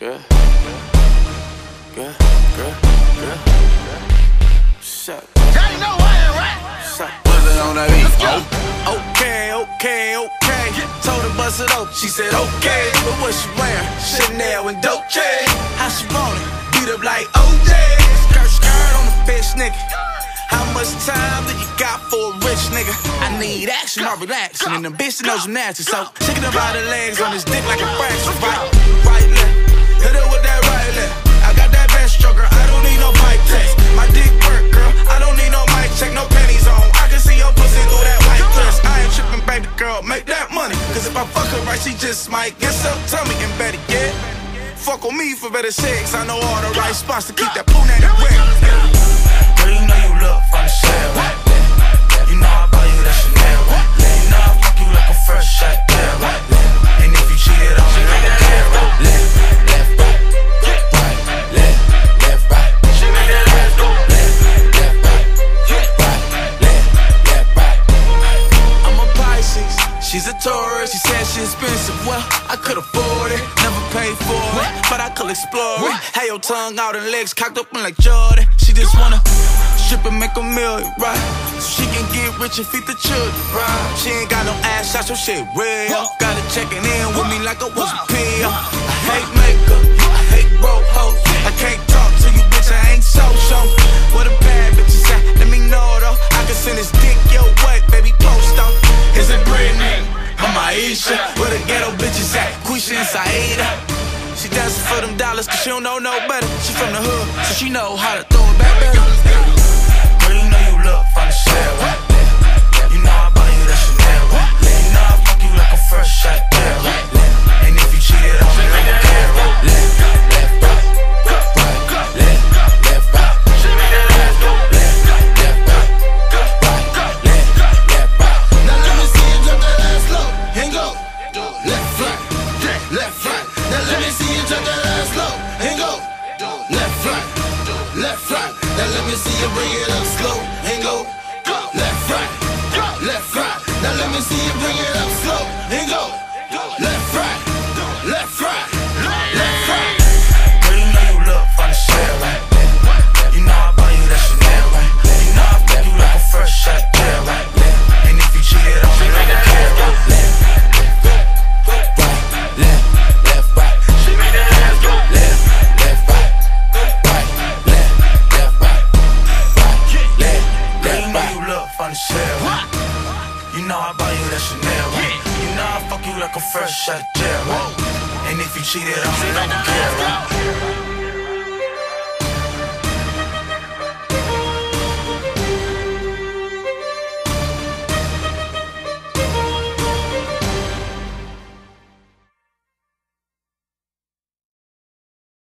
Up? Johnny know I ain't right. Up? It on that beat? Oh, okay, okay, okay. Told her bust it open, she said okay. But what she wearing? Chanel and Dolce. How she want it? Beat up like OJ. Skirt, skirt on the fish, nigga. How much time do you got for a rich nigga? I need action, not relaxing, and the bitch knows nasty. So chicken about the legs on his dick like a fraction. Cause if I fuck her right, she just might get some tummy and better get. Fuck on me for better sex. I know all the right spots to keep that punani wet. Girl, you know you look from the shell. Taurus. She said she's expensive. Well, I could afford it. Never paid for it, but I could explore it. Have your tongue out and legs cocked open like Jordan. She just wanna strip and make a million, right? So she can get rich and feed the children, right? She ain't got no ass shots, so shit real. Got her checking in with me like I was a pill. I hate makeup. Bitches at? Quisha and Saida. She dancing for them dollars cause she don't know no better. She from the hood, so she know how to throw it back better. Let me see you drop that ass low and go. Left, right, left, right. Now let me see you bring it up slow and go. Left, right, left, right. Now let me see you bring it up slow right. you look from the shell. You know I buy you that Chanel, right? You know I fuck you like a fresh shot, yeah, right? And if you cheated on me, I don't care?